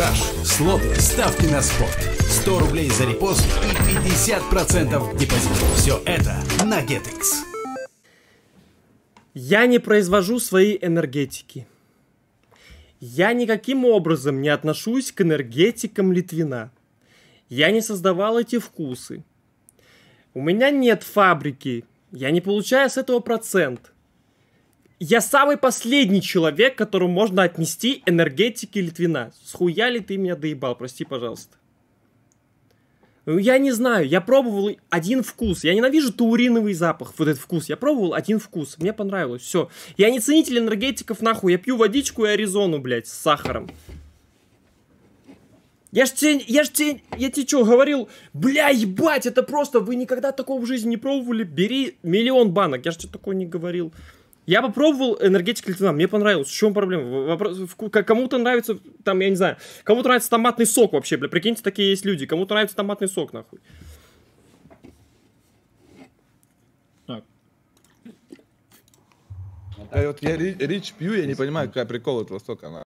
кураж, слоты, ставки на спорт. 100 рублей за репост и 50% депозит. Все это на GetX. Я не произвожу свои энергетики. Я никаким образом не отношусь к энергетикам Литвина. Я не создавал эти вкусы. У меня нет фабрики. Я не получаю с этого процент. Я самый последний человек, которому можно отнести энергетики Литвина. Схуя ли ты меня доебал, прости, пожалуйста. Ну, я не знаю, я пробовал один вкус. Я ненавижу тауриновый запах, вот этот вкус. Я пробовал один вкус, мне понравилось, все. Я не ценитель энергетиков, нахуй. Я пью водичку и Аризону, блядь, с сахаром. Я ж тебе, я ж тебе, я тебе что, говорил, бля, ебать, это просто, вы никогда такого в жизни не пробовали, бери миллион банок, я же тебе такое не говорил. Я попробовал энергетик Литвина, мне понравилось. В чем проблема? Вопрос, кому-то нравится, там, я не знаю, кому-то нравится томатный сок вообще, бля, прикиньте, такие есть люди. Кому-то нравится томатный сок, нахуй. Так. А вот я рич пью, я не понимаю, какая прикол этого сока. Она.